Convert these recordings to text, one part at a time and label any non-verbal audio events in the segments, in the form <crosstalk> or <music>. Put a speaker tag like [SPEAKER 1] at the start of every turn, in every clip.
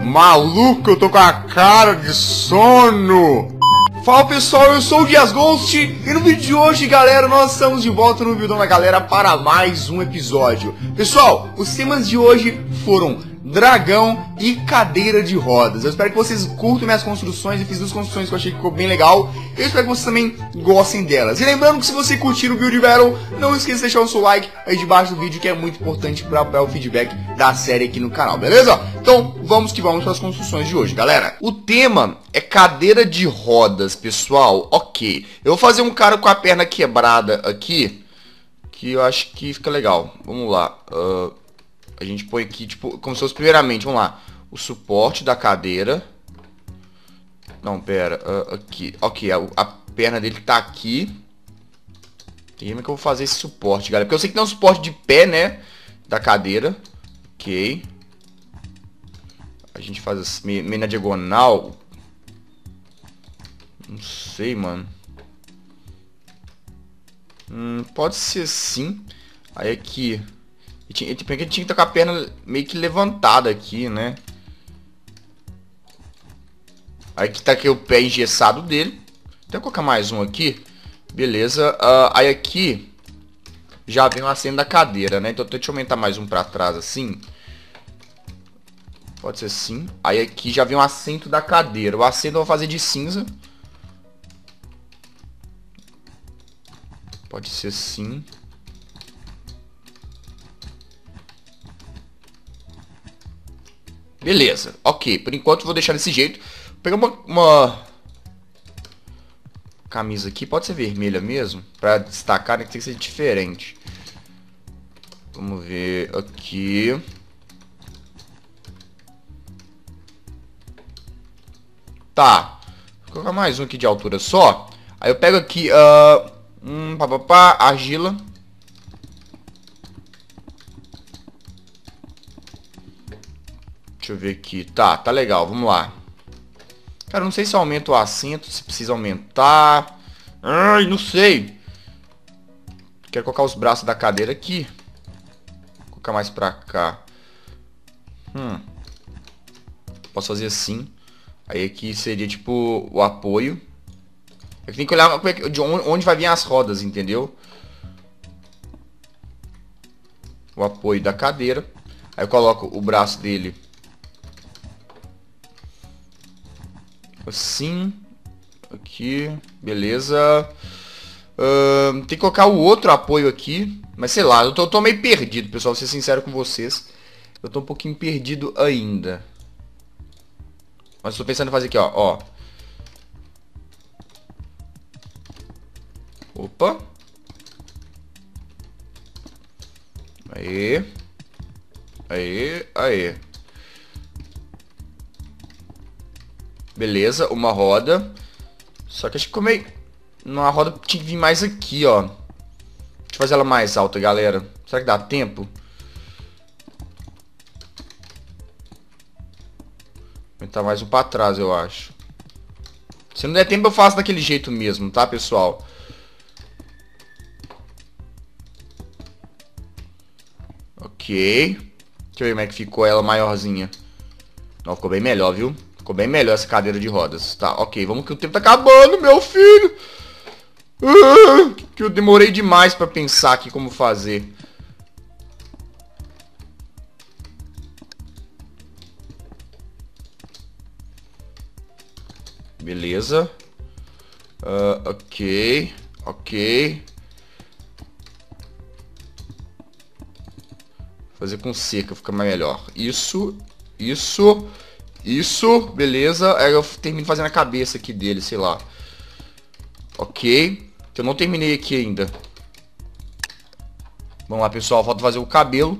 [SPEAKER 1] Maluco, eu tô com a cara de sono. Fala pessoal, eu sou o Dias Ghost e no vídeo de hoje, galera, nós estamos de volta no vídeo da galera para mais um episódio. Pessoal, os temas de hoje foram dragão e cadeira de rodas. Eu espero que vocês curtam minhas construções. Eu fiz duas construções que eu achei que ficou bem legal. Eu espero que vocês também gostem delas. E lembrando que se você curtir o Build Battle, não esqueça de deixar o seu like aí debaixo do vídeo, que é muito importante para o feedback da série aqui no canal, beleza? Então, vamos que vamos para as construções de hoje, galera. O tema é cadeira de rodas, pessoal. Ok. Eu vou fazer um cara com a perna quebrada aqui, que eu acho que fica legal. Vamos lá. Uh... A gente põe aqui, tipo, como se fosse primeiramente, vamos lá, o suporte da cadeira. Não, pera, uh, aqui, ok, a, a, perna dele tá aqui. E como é que eu vou fazer esse suporte, galera? Porque eu sei que tem um suporte de pé, né, da cadeira. Ok. A gente faz assim, meio, na diagonal. Não sei, mano. Hum, pode ser sim. Aí aqui... E tinha, tipo, ele tinha que estar com a perna meio que levantada aqui, né? Aí que tá aqui o pé engessado dele. Então colocar mais um aqui. Beleza. Uh, aí aqui já vem o assento da cadeira, né? Então deixa eu aumentar mais um pra trás assim. Pode ser assim. Aí aqui já vem o assento da cadeira. O assento eu vou fazer de cinza. Pode ser assim. Beleza, ok. Por enquanto vou deixar desse jeito. Vou pegar uma, uma, camisa aqui. Pode ser vermelha mesmo. Pra destacar, né? Que tem que ser diferente. Vamos ver aqui. Tá. Vou colocar mais um aqui de altura só. Aí eu pego aqui, uh, um papapá, argila. Deixa eu ver aqui. Tá, tá legal. Vamos lá. Cara, não sei se aumenta o assento, se precisa aumentar. Ai, não sei. Quero colocar os braços da cadeira aqui. Vou colocar mais pra cá. Hum. Posso fazer assim. Aí aqui seria tipo o apoio. Eu tenho que olhar é de onde vai vir as rodas, entendeu? O apoio da cadeira. Aí eu coloco o braço dele Assim. Aqui. Beleza. Uh, tem que colocar o outro apoio aqui. Mas sei lá, eu tô, eu tô meio perdido, pessoal. Vou ser sincero com vocês. Eu tô um pouquinho perdido ainda. Mas tô pensando em fazer aqui, ó. ó. Opa. Aê. Aê, aê. Beleza, uma roda. Só que acho que ficou meio... Uma roda tinha que vir mais aqui, ó. Deixa eu fazer ela mais alta, galera. Será que dá tempo? Aumentar mais um pra trás, eu acho. Se não der tempo, eu faço daquele jeito mesmo, tá, pessoal? Ok. Deixa eu ver como é que ficou ela maiorzinha. Não, ficou bem melhor, viu? Ficou bem melhor essa cadeira de rodas. Tá, ok. Vamos que o tempo tá acabando, meu filho. Ah, que eu demorei demais pra pensar aqui como fazer. Beleza. Uh, ok. Ok. Fazer com seca fica melhor. Isso. Isso. Isso, beleza. Aí eu termino fazendo a cabeça aqui dele, sei lá. Ok. Eu não terminei aqui ainda. Vamos lá, pessoal. Falta fazer o cabelo.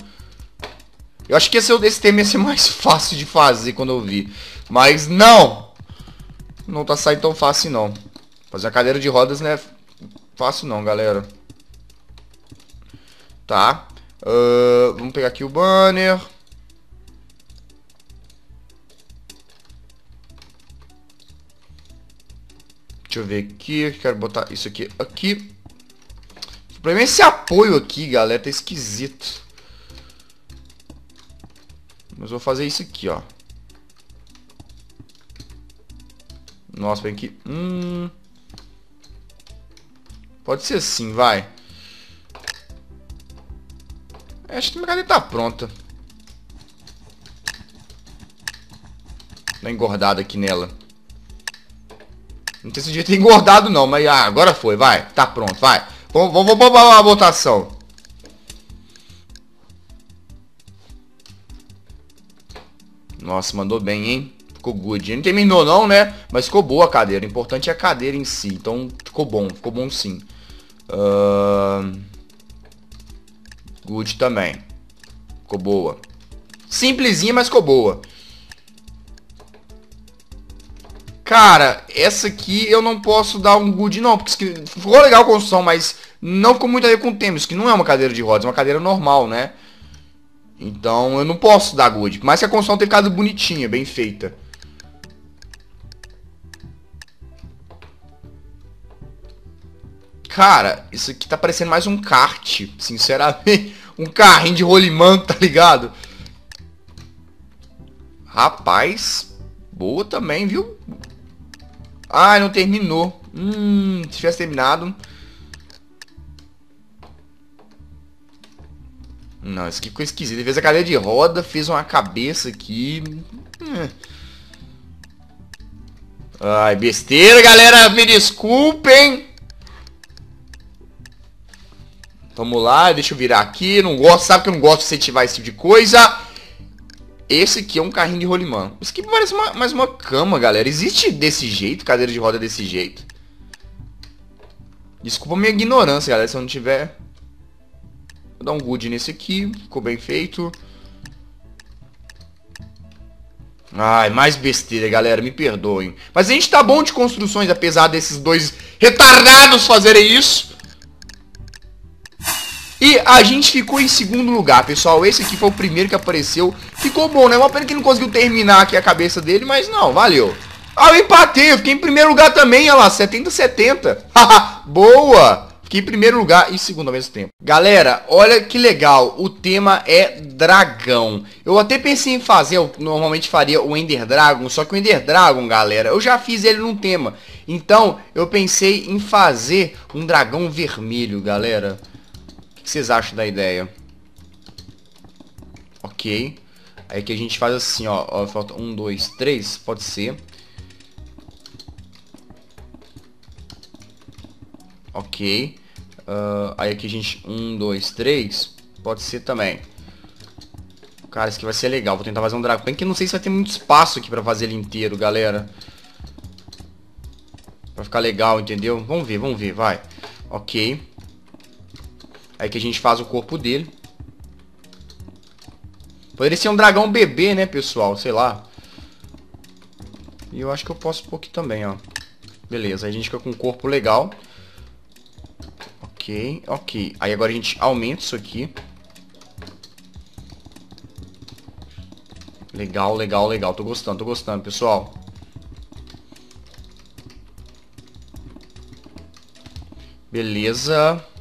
[SPEAKER 1] Eu acho que esse, esse tema ia ser mais <laughs> fácil de fazer quando eu vi. Mas não! Não tá saindo tão fácil, não. Fazer a cadeira de rodas não é fácil, não, galera. Tá. Uh, vamos pegar aqui o banner. Deixa eu ver aqui. Quero botar isso aqui aqui. O problema é esse apoio aqui, galera. Tá esquisito. Mas vou fazer isso aqui, ó. Nossa, vem aqui. Hum... Pode ser assim, vai. Acho que minha cadeira tá pronta. Dá engordada aqui nela. Não sei se devia ter engordado não, mas ah, agora foi, vai. Tá pronto, vai. Vamos, vamos, vamos a votação. Nossa, mandou bem, hein? Ficou good. Não terminou não, né? Mas ficou boa a cadeira. O importante é a cadeira em si. Então, ficou bom. Ficou bom sim. Uh... Good também. Ficou boa. Simplesinha, mas ficou boa. Cara, essa aqui eu não posso dar um good não, porque ficou legal a construção, mas não ficou muito a ver com o tema. Isso que não é uma cadeira de rodas, é uma cadeira normal, né? Então eu não posso dar good. Mas que a construção tenha ficado bonitinha, bem feita. Cara, isso aqui tá parecendo mais um kart, sinceramente. <laughs> Um carrinho de rolimã, tá ligado? Rapaz, boa também, viu? Ah, não terminou. Hum, se tivesse terminado. Não, isso aqui ficou esquisito. Ele fez a cadeira de roda, fez uma cabeça aqui. Hum. Ai, besteira, galera. Me desculpem. Vamos lá, deixa eu virar aqui. Não gosto, sabe que eu não gosto de incentivar esse tipo de coisa. Esse aqui é um carrinho de rolimã. Isso aqui parece uma, mais uma cama, galera. Existe desse jeito, cadeira de roda desse jeito. Desculpa minha ignorância, galera, se eu não tiver... Vou dar um good nesse aqui. Ficou bem feito. Ai, mais besteira, galera. Me perdoem. Mas a gente tá bom de construções, apesar desses dois retardados fazerem isso. E a gente ficou em segundo lugar, pessoal. Esse aqui foi o primeiro que apareceu. Ficou bom, né? Uma pena que não conseguiu terminar aqui a cabeça dele, mas não, valeu. Ah, eu empatei, eu fiquei em primeiro lugar também, olha lá, 70-70. <laughs> Boa! Fiquei em primeiro lugar e segundo ao mesmo tempo. Galera, olha que legal, o tema é dragão. Eu até pensei em fazer, eu normalmente faria o Ender Dragon, só que o Ender Dragon, galera, eu já fiz ele num tema. Então, eu pensei em fazer um dragão vermelho, galera que vocês acham da ideia? Ok. Aí que a gente faz assim, ó. ó falta um, dois, três. Pode ser. Ok. Uh, aí aqui a gente... Um, dois, três. Pode ser também. Cara, isso aqui vai ser legal. Vou tentar fazer um dragão. Que não sei se vai ter muito espaço aqui pra fazer ele inteiro, galera. Pra ficar legal, entendeu? Vamos ver, vamos ver, vai. Ok. Aí que a gente faz o corpo dele. Poderia ser um dragão bebê, né, pessoal? Sei lá. E eu acho que eu posso pôr aqui também, ó. Beleza, aí a gente fica com um corpo legal. Ok, ok. Aí agora a gente aumenta isso aqui. Legal, legal, legal. Tô gostando, tô gostando, pessoal. Beleza.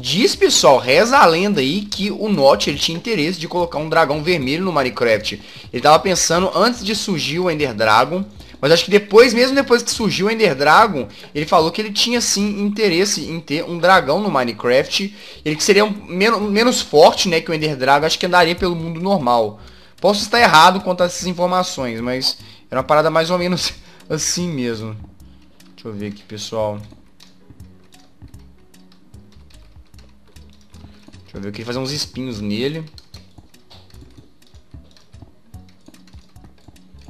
[SPEAKER 1] Diz, pessoal, reza a lenda aí que o Notch ele tinha interesse de colocar um dragão vermelho no Minecraft. Ele tava pensando antes de surgir o Ender Dragon, mas acho que depois, mesmo depois que surgiu o Ender Dragon, ele falou que ele tinha sim interesse em ter um dragão no Minecraft. Ele que seria um, menos, menos forte, né, que o Ender Dragon, acho que andaria pelo mundo normal. Posso estar errado quanto a essas informações, mas era uma parada mais ou menos <laughs> assim mesmo. Deixa eu ver aqui, pessoal. Deixa eu ver aqui, fazer uns espinhos nele.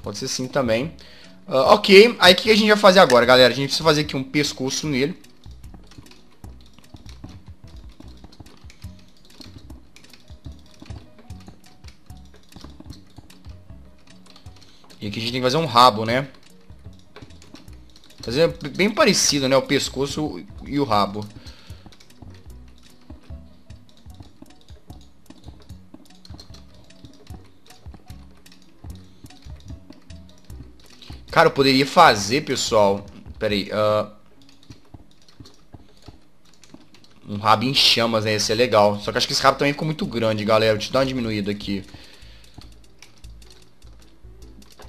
[SPEAKER 1] Pode ser sim também. Uh, ok, aí o que a gente vai fazer agora, galera? A gente precisa fazer aqui um pescoço nele. E aqui a gente tem que fazer um rabo, né? Fazer bem parecido, né? O pescoço e o rabo. Cara, eu poderia fazer, pessoal. Pera aí. Uh... Um rabo em chamas, né? Esse é legal. Só que acho que esse rabo também ficou muito grande, galera. Deixa eu dar uma diminuída aqui.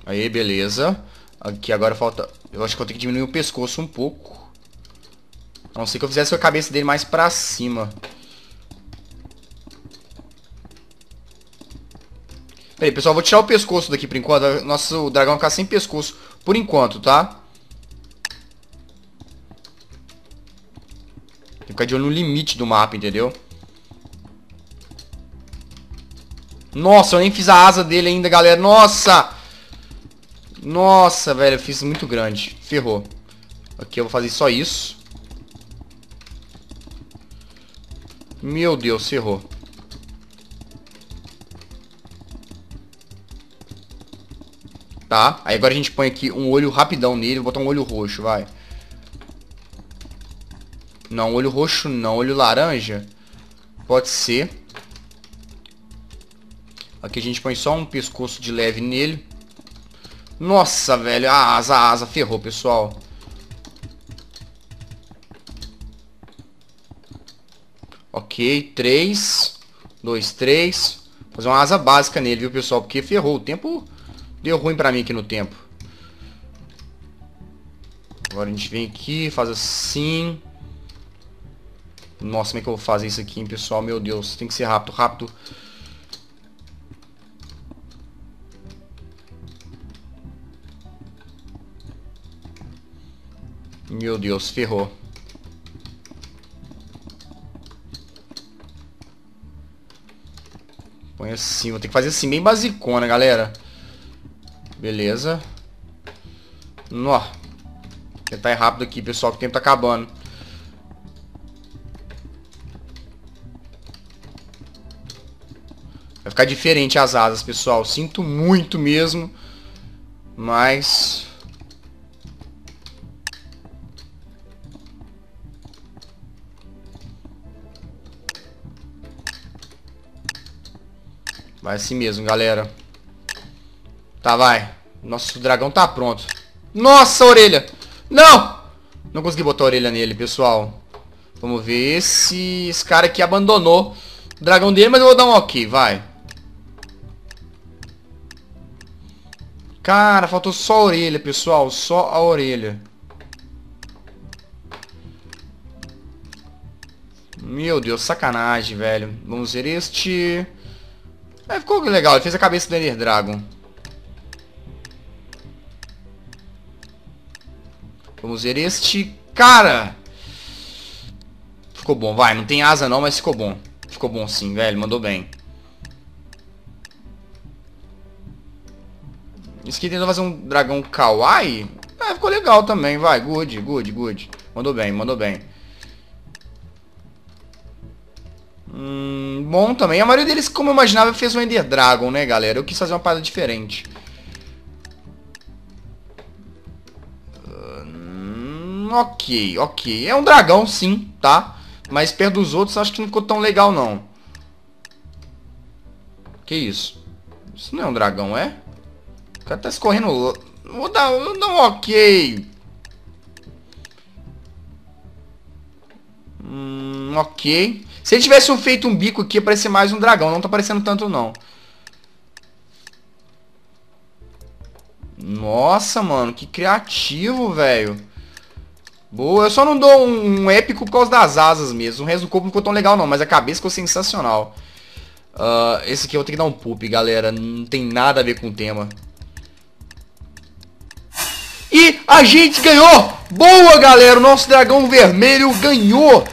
[SPEAKER 1] Aí, beleza. Aqui agora falta... Eu acho que eu tenho que diminuir o pescoço um pouco. A não ser que eu fizesse a cabeça dele mais pra cima. Peraí, pessoal, vou tirar o pescoço daqui por enquanto. Nosso dragão vai ficar sem pescoço por enquanto, tá? Tem que ficar de olho no limite do mapa, entendeu? Nossa, eu nem fiz a asa dele ainda, galera. Nossa! Nossa, velho, eu fiz muito grande. Ferrou. Aqui eu vou fazer só isso. Meu Deus, ferrou. Tá, aí agora a gente põe aqui um olho rapidão nele. Vou botar um olho roxo, vai. Não, olho roxo não. Olho laranja. Pode ser. Aqui a gente põe só um pescoço de leve nele. Nossa, velho. A asa, a asa. Ferrou, pessoal. Ok, 3, 2, 3. Fazer uma asa básica nele, viu, pessoal? Porque ferrou. O tempo deu ruim pra mim aqui no tempo. Agora a gente vem aqui, faz assim. Nossa, como é que eu vou fazer isso aqui, hein, pessoal? Meu Deus, tem que ser rápido, rápido. Meu Deus, ferrou. Põe assim, vou ter que fazer assim, bem basicona, galera. Beleza. Nó. Tentar ir rápido aqui, pessoal, que o tempo tá acabando. Vai ficar diferente as asas, pessoal. Sinto muito mesmo. Mas... Vai assim mesmo, galera. Tá, vai. Nosso dragão tá pronto. Nossa, orelha! Não! Não consegui botar a orelha nele, pessoal. Vamos ver se esse cara aqui abandonou o dragão dele, mas eu vou dar um ok, vai. Cara, faltou só a orelha, pessoal. Só a orelha. Meu Deus, sacanagem, velho. Vamos ver este... É, ficou legal, ele fez a cabeça do Ender Dragon. Vamos ver este cara. Ficou bom, vai. Não tem asa não, mas ficou bom. Ficou bom sim, velho. Mandou bem. Isso aqui tentou fazer um dragão kawaii. É, ficou legal também, vai. Good, good, good. Mandou bem, mandou bem. Hum, bom também. A maioria deles, como eu imaginava, fez um Ender Dragon, né, galera? Eu quis fazer uma parada diferente. Ok, ok. É um dragão, sim, tá? Mas perto dos outros, acho que não ficou tão legal, não. Que isso? Isso não é um dragão, é? O cara tá escorrendo... Vou dar, vou dar um ok. Hum, ok. Se ele tivesse feito um bico aqui, ia parecer mais um dragão. Não tá parecendo tanto, não. Nossa, mano. Que criativo, velho. Boa. Eu só não dou um, um, épico por causa das asas mesmo. O resto do corpo não ficou tão legal, não. Mas a cabeça ficou sensacional. Uh, esse aqui eu vou ter que dar um poop, galera. Não tem nada a ver com o tema. E a gente ganhou! Boa, galera! O nosso dragão vermelho ganhou!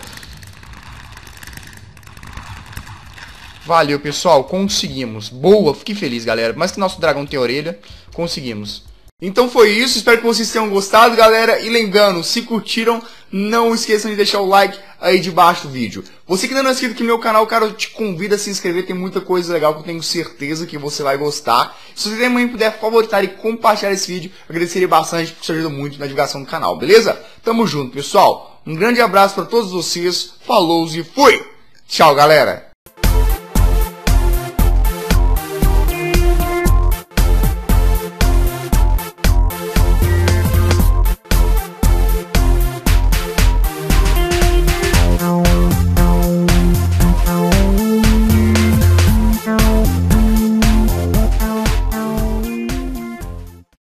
[SPEAKER 1] Valeu, pessoal. Conseguimos. Boa, fiquei feliz, galera. Mas que nosso dragão tem orelha, conseguimos. Então foi isso, espero que vocês tenham gostado, galera. E lembrando, se curtiram, não esqueçam de deixar o like aí debaixo do vídeo. Você que ainda não é inscrito aqui no meu canal, cara, eu te convido a se inscrever, tem muita coisa legal que eu tenho certeza que você vai gostar. Se você também puder favoritar e compartilhar esse vídeo, agradeceria bastante, porque isso ajuda muito na divulgação do canal, beleza? Tamo junto, pessoal. Um grande abraço para todos vocês, falou e fui! Tchau, galera!